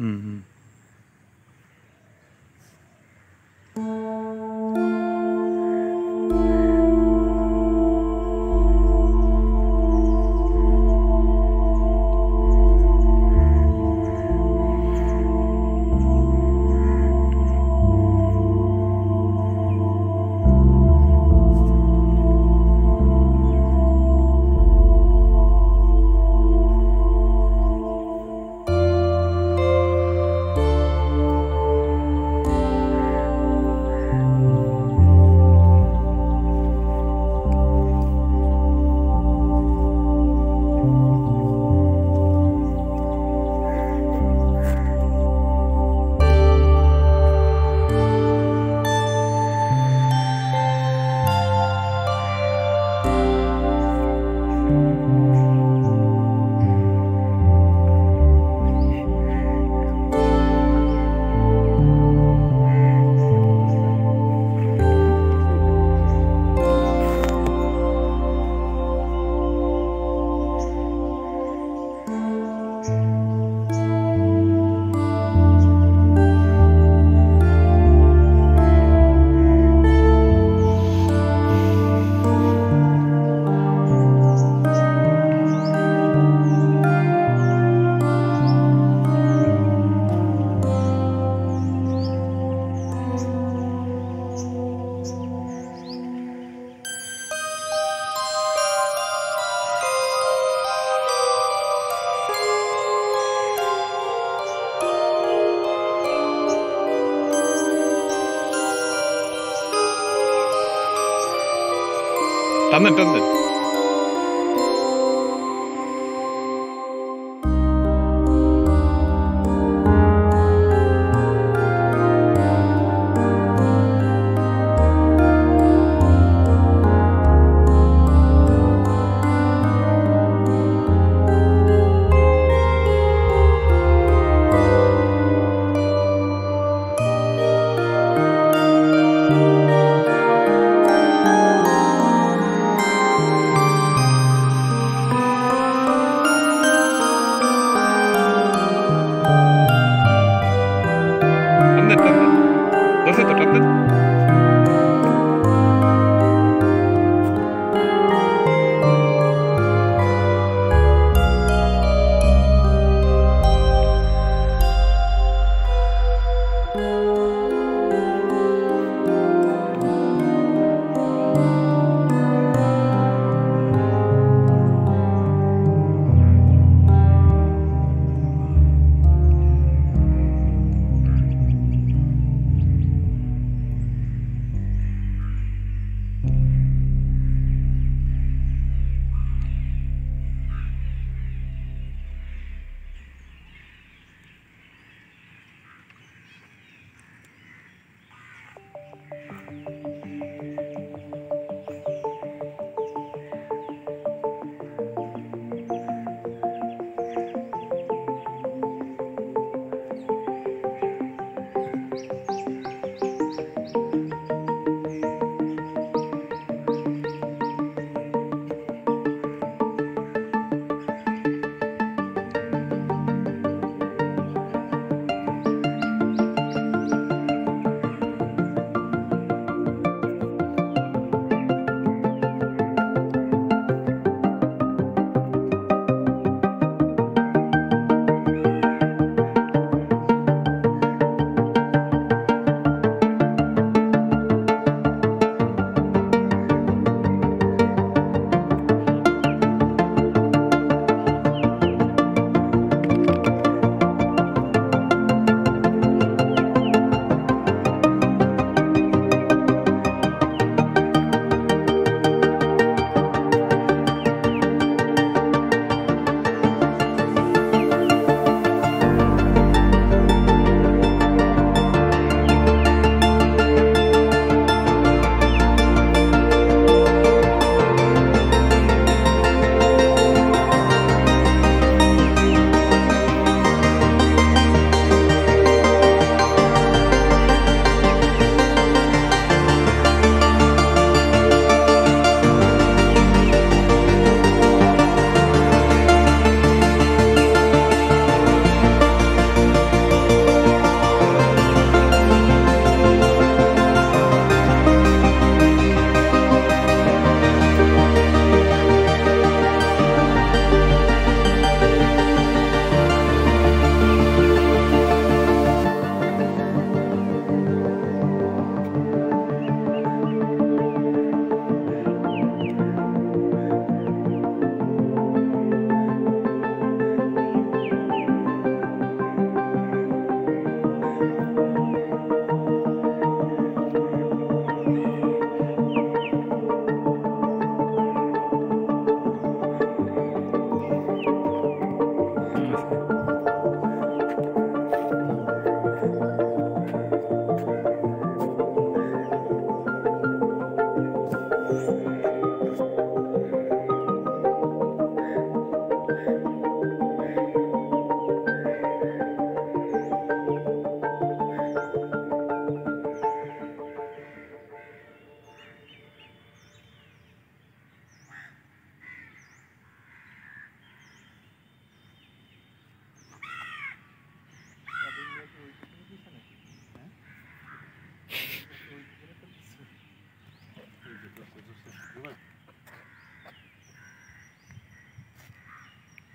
Mm-hmm. തന്നിട്ടുണ്ട്.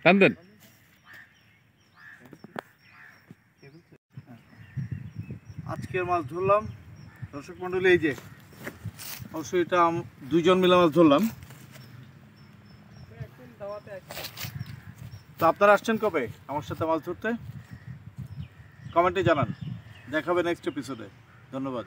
টান আজকের মাছ ধরলাম। দর্শক মণ্ডলী এই যে, অবশ্যই এটা দুইজন মিলে মাছ ধরলাম। তো আপনারা আসছেন কবে আমার সাথে মাছ ধরতে? কমেন্টে জানান। দেখাবে নেক্সট এপিসোডে ধন্যবাদ।